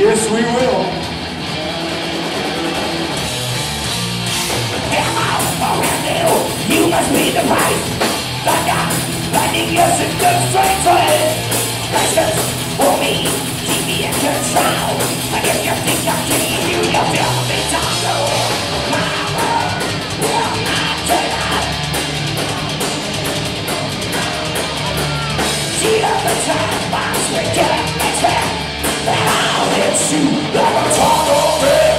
Yes, we will. Am I foreign you? You must be the price. But I'm finding your symptoms strangely. Precious for me, keep me in control. And if you think I'm kidding you, you'll feel me My world will not of the time, box, we get it, it's. It's you, wanna talk of it?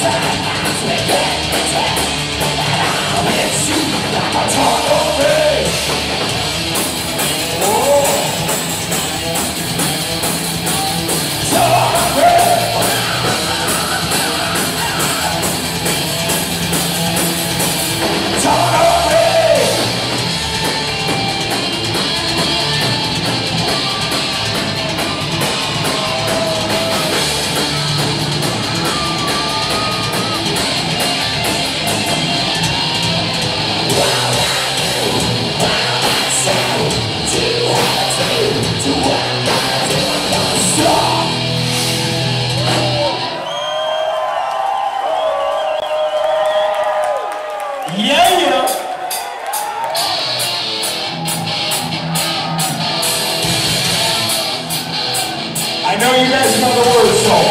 Time as we get the test, and I'll let you like a tornado. I know you guys know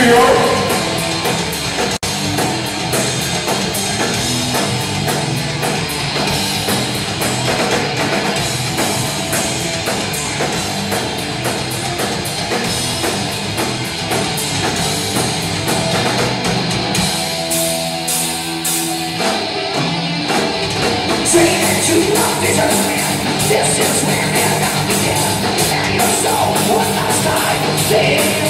New York. This is where they're gonna And your soul was not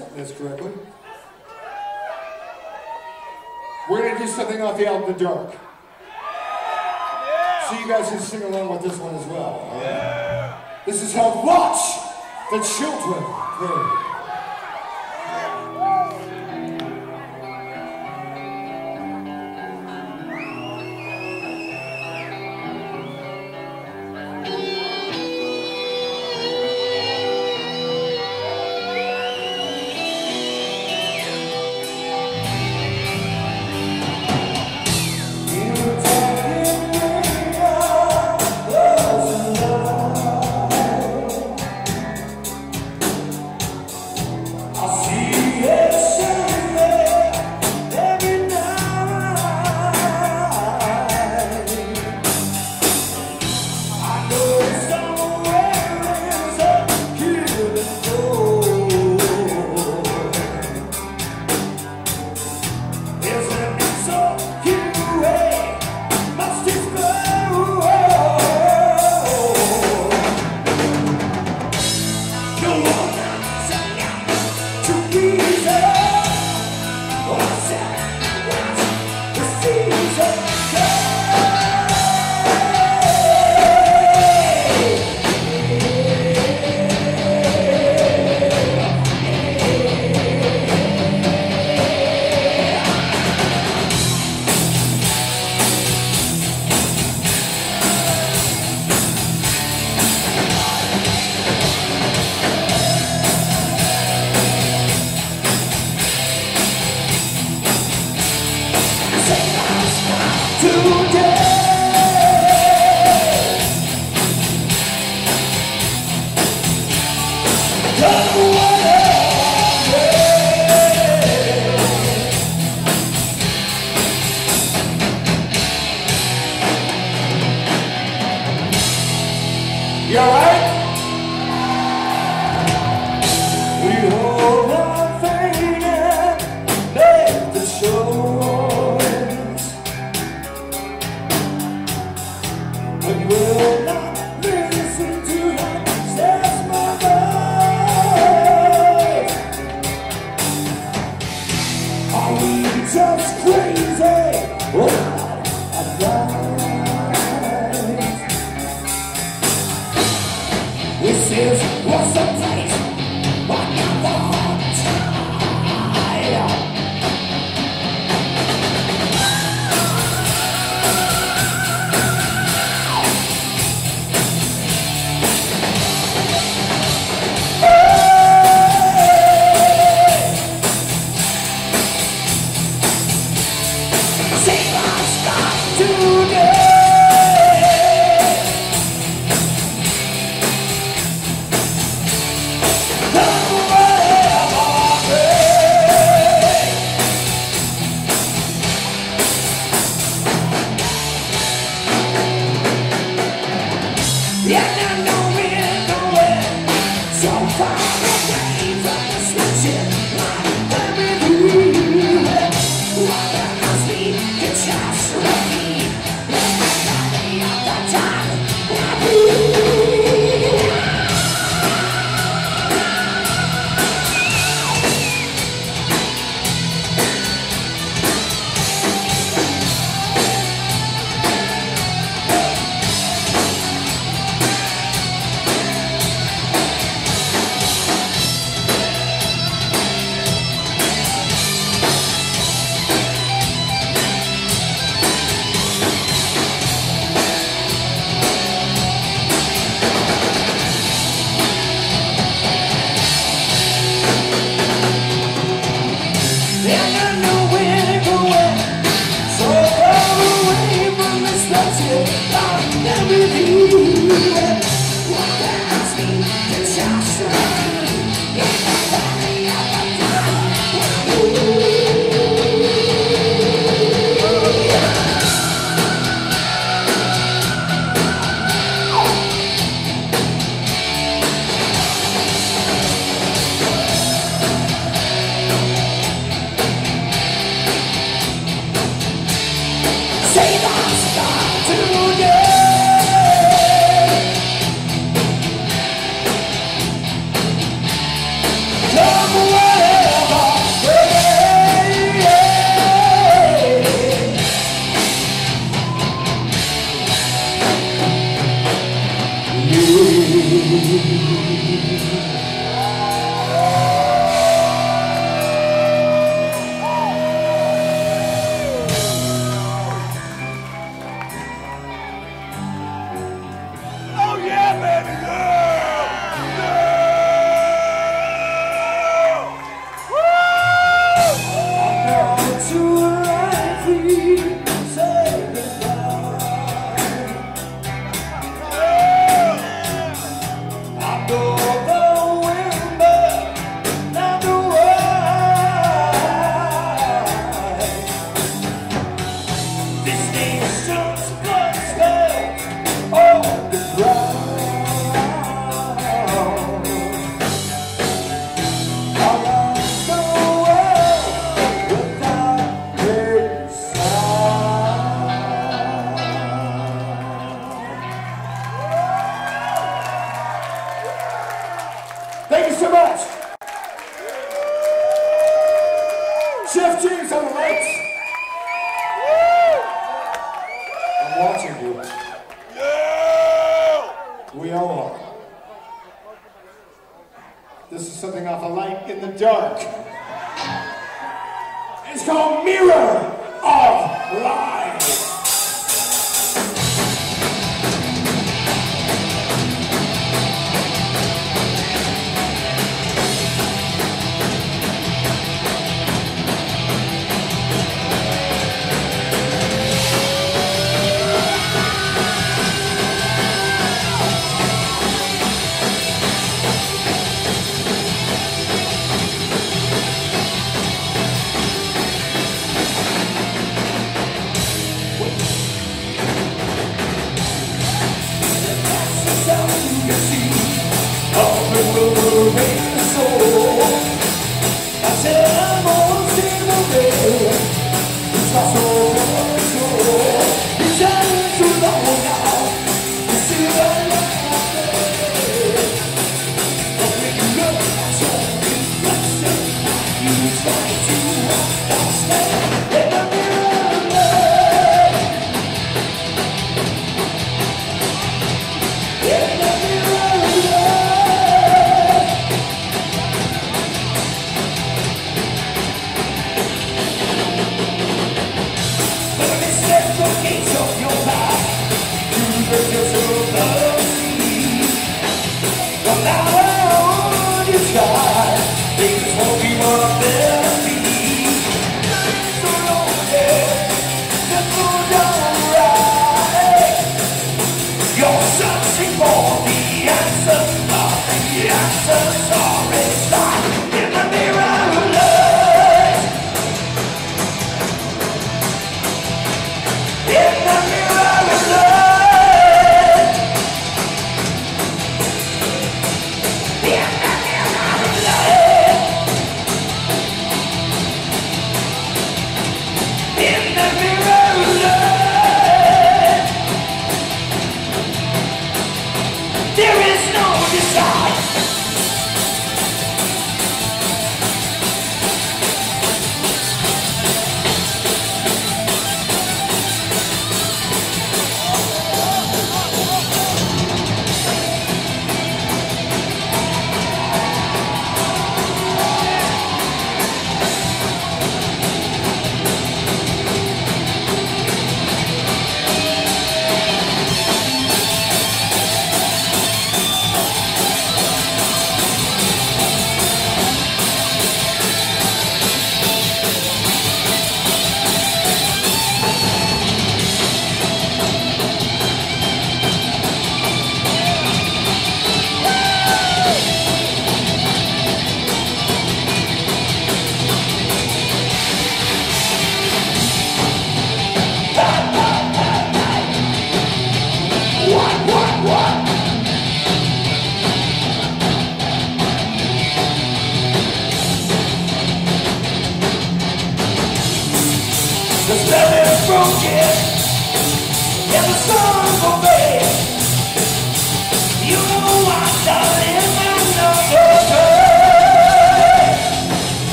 can read my set list correctly. We're gonna do something off the album The Dark. So you guys can sing along with this one as well. This is how Watch the Children Pray.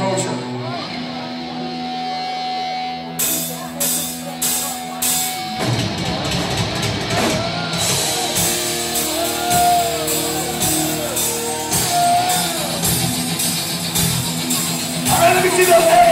culture. All right, let me see those hands.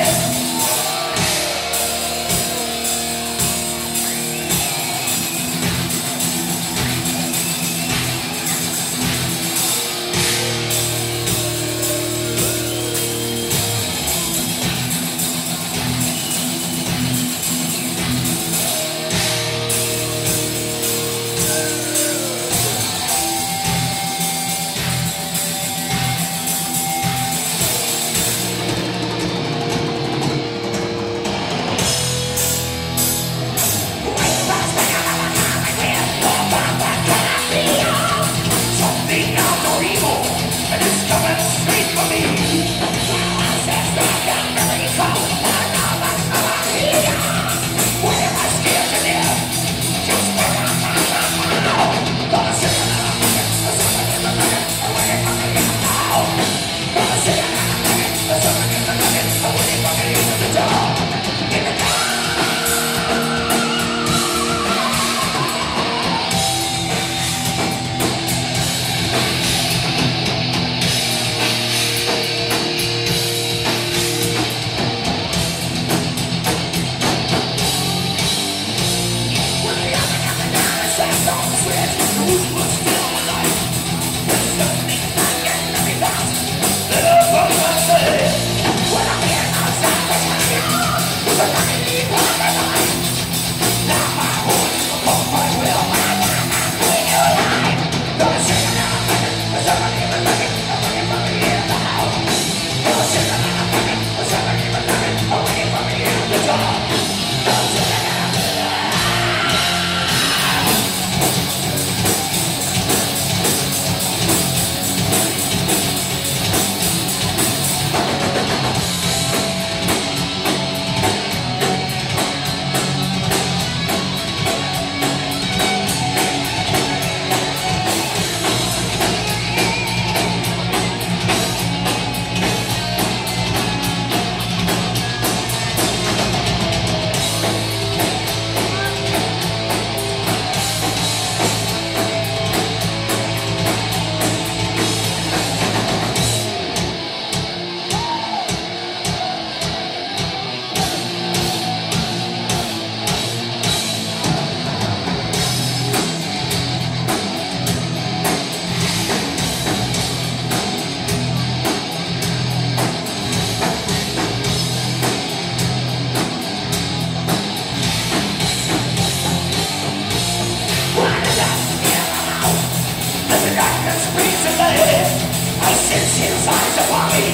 His eyes upon me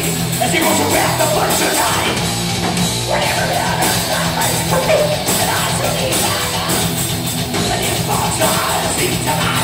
And he was around the place to Whatever Whatever matters, not life for me And I will be back And if all time, see tonight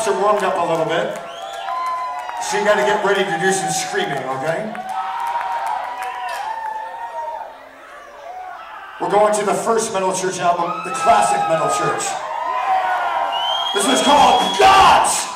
claps are warmed up a little bit. So you got to get ready to do some screaming, okay? We're going to the first Metal Church album, the classic Metal Church. This was called Gods!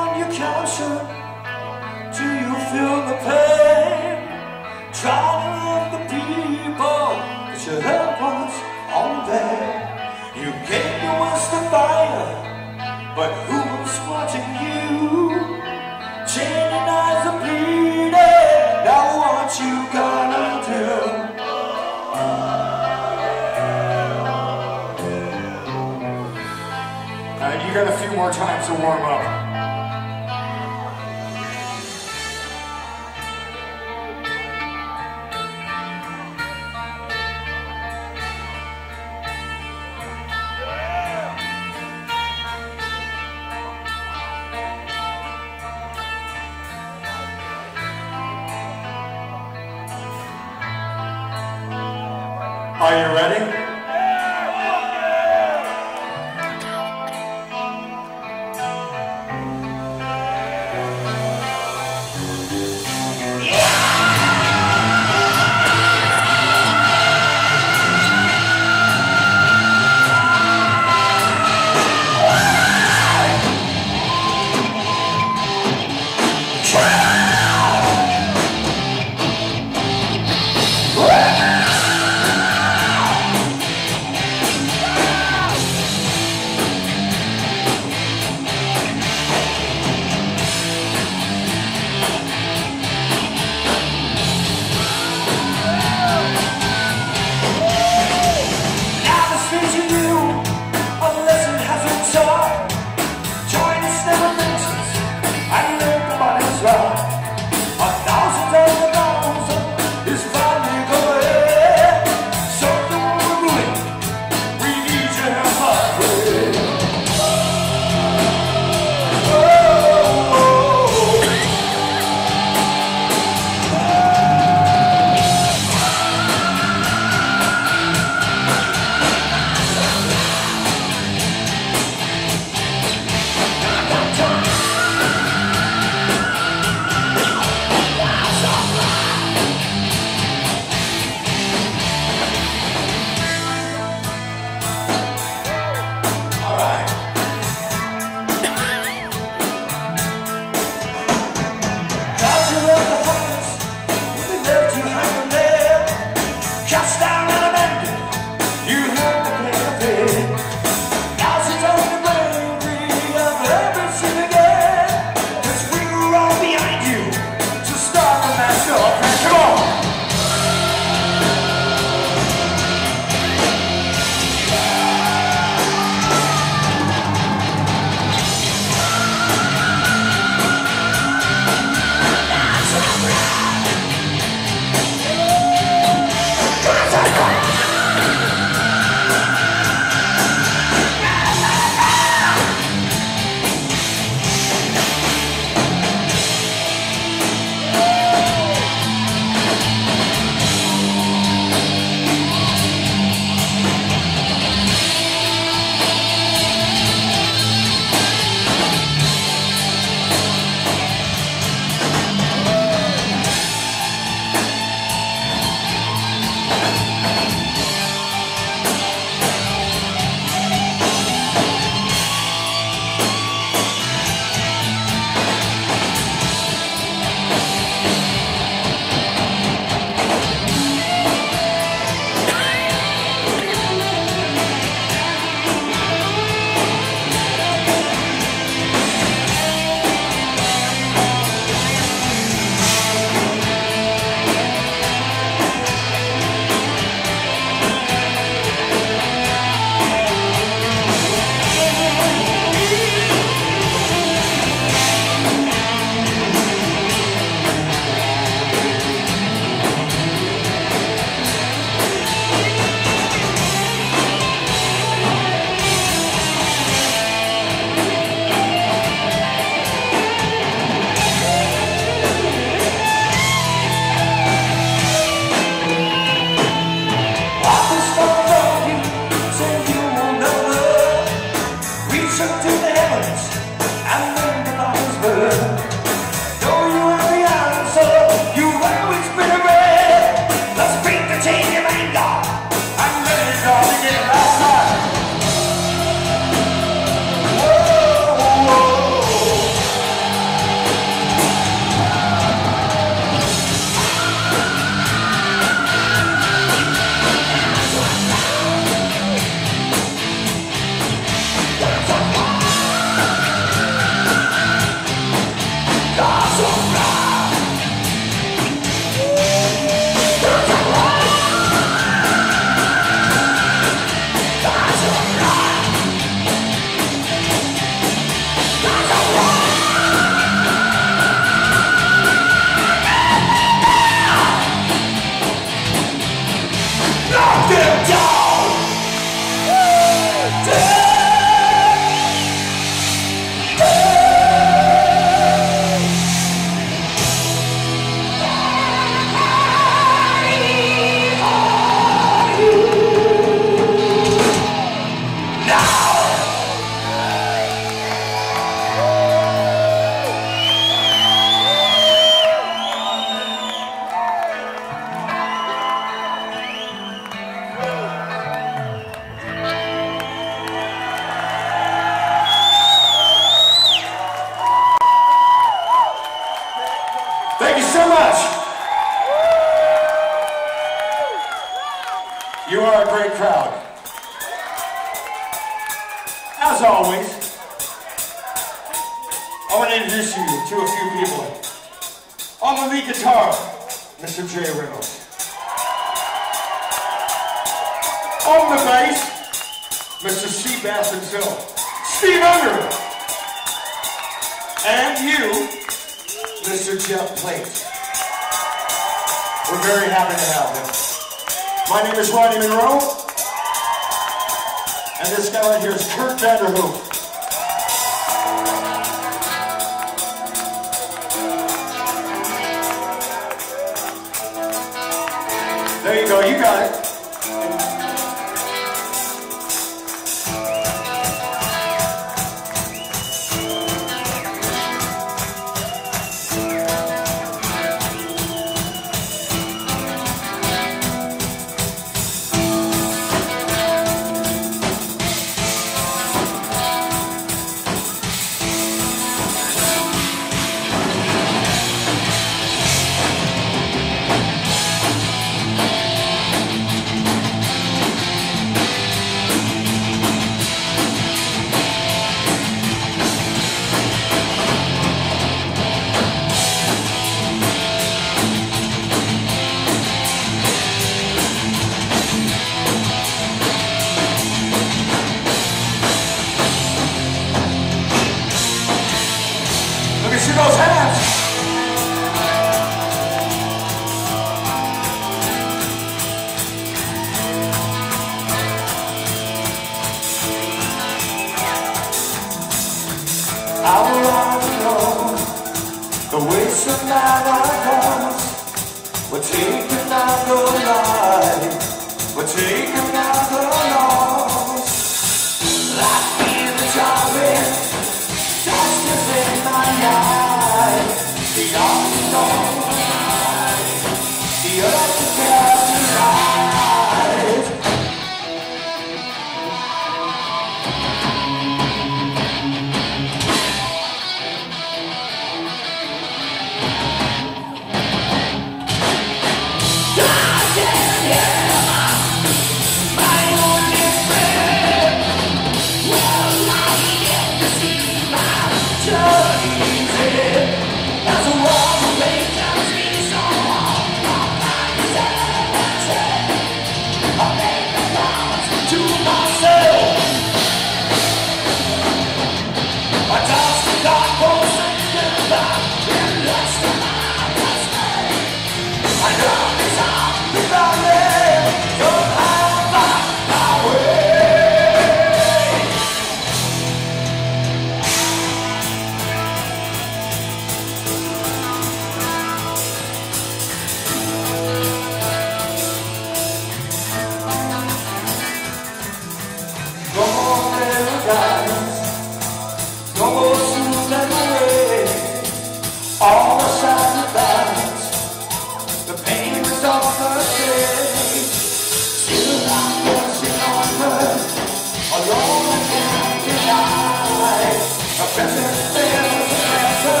A presence fails to answer,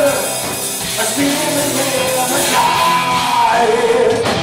a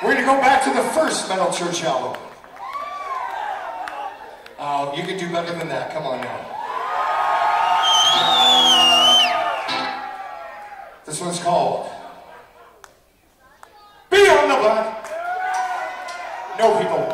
We're going to go back to the first Metal Church album. Oh, you can do better than that. Come on now. This one's called Be on the Black. No people.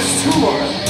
Talking to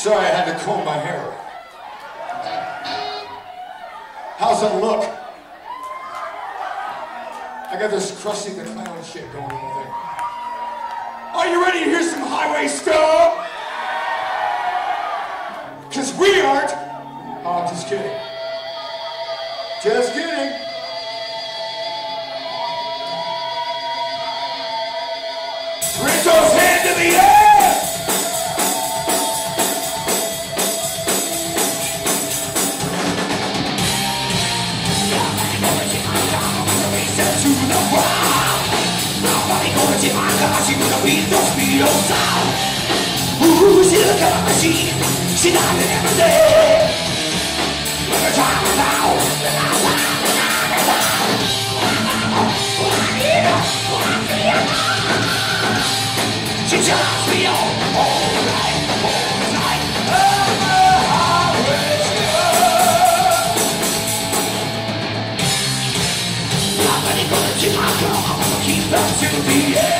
Sorry, I had to comb my hair. How's that look? I got this Krusty the clown shit going on there. Are you ready to hear some highway stuff? your style Ooh, she look at my machine She died in every day Look at her now She drives me on all night, all night I'm a highway star many bullets in my car Keep up to the end.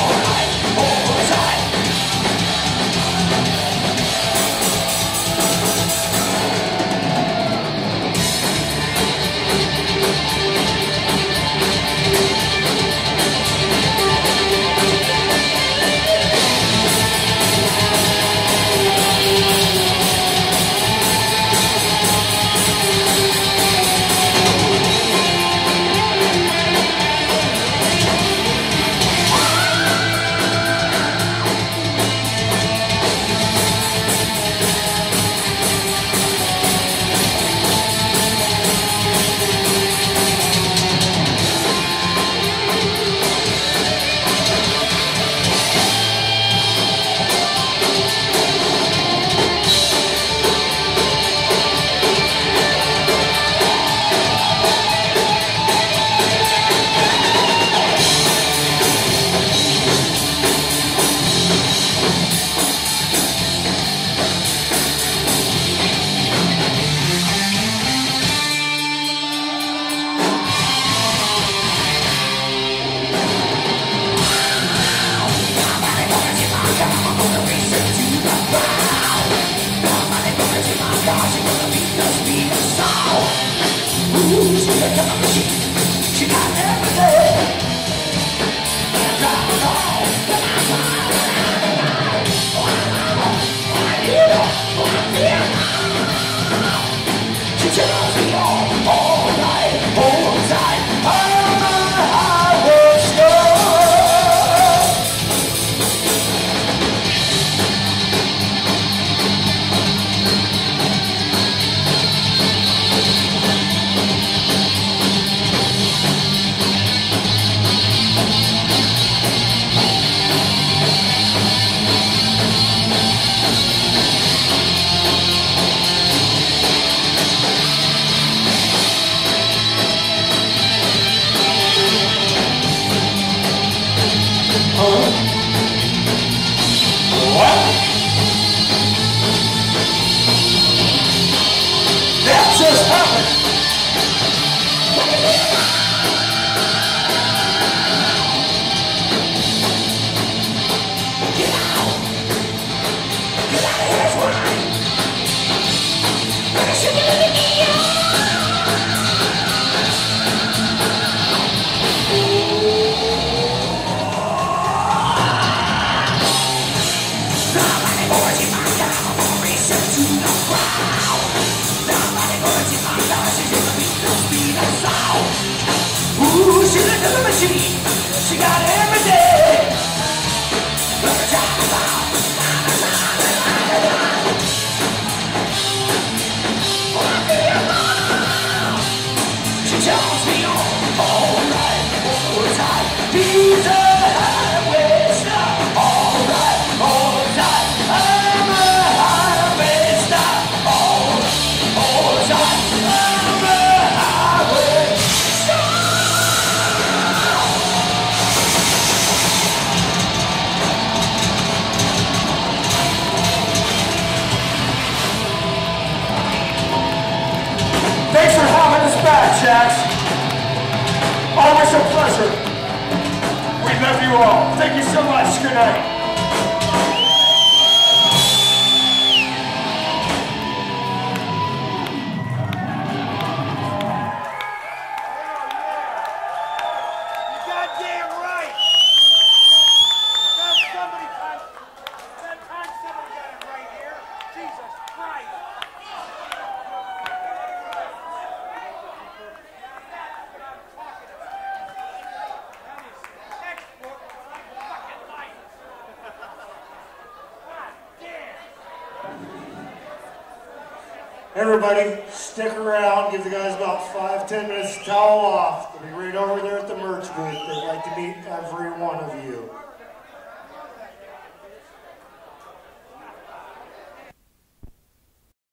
10 minutes to towel off. They'll be right over there at the merch booth. They'd like to meet every one of you.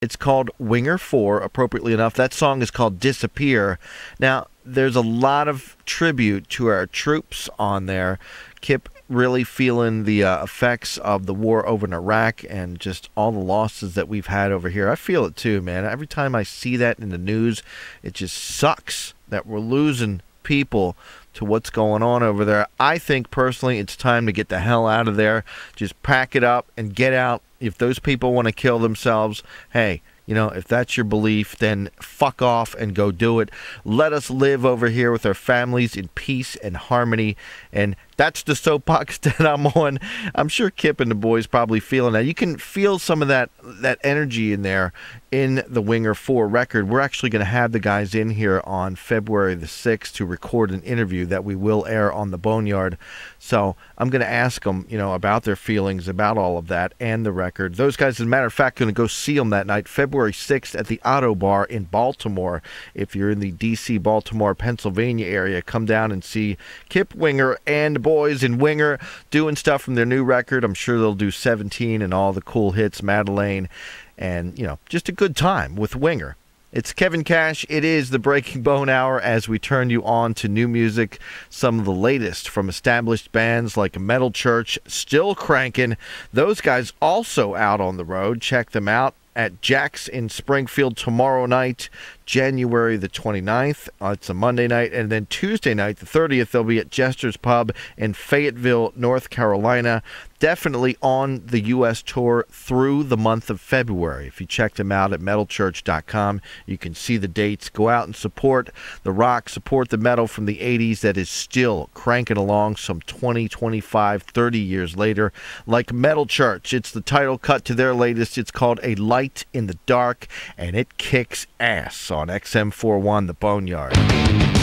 It's called Winger 4, appropriately enough. That song is called Disappear. Now, there's a lot of tribute to our troops on there. Kip really feeling the uh, effects of the war over in Iraq and just all the losses that we've had over here. I feel it too, man. Every time I see that in the news, it just sucks that we're losing people to what's going on over there. I think personally it's time to get the hell out of there. Just pack it up and get out. If those people want to kill themselves, hey, you know, if that's your belief, then fuck off and go do it. Let us live over here with our families in peace and harmony. And that's the soapbox that I'm on. I'm sure Kip and the boys probably feeling that. You can feel some of that that energy in there in the Winger 4 record. We're actually going to have the guys in here on February the 6th to record an interview that we will air on the Boneyard. So I'm going to ask them, you know, about their feelings about all of that and the record. Those guys, as a matter of fact, going to go see them that night, February 6th at the Ottobar in Baltimore. If you're in the D.C., Baltimore, Pennsylvania area, come down and see Kip Winger and boys in Winger doing stuff from their new record. I'm sure they'll do 17 and all the cool hits, Madalaine, and, you know, just a good time with Winger. It's Kevin Cash. It is the Breaking Bone Hour as we turn you on to new music, some of the latest from established bands like Metal Church, still cranking. Those guys also out on the road. Check them out at Jaxx in Springfield tomorrow night, January the 29th. Uh, it's a Monday night. And then Tuesday night, the 30th, they'll be at Jester's Pub in Fayetteville, North Carolina. Definitely on the U.S. tour through the month of February. If you check them out at metalchurch.com, you can see the dates. Go out and support the rock, support the metal from the 80s that is still cranking along some 20, 25, 30 years later. Like Metal Church, it's the title cut to their latest. It's called A Light in the Dark, and it kicks ass on XM41 The Boneyard.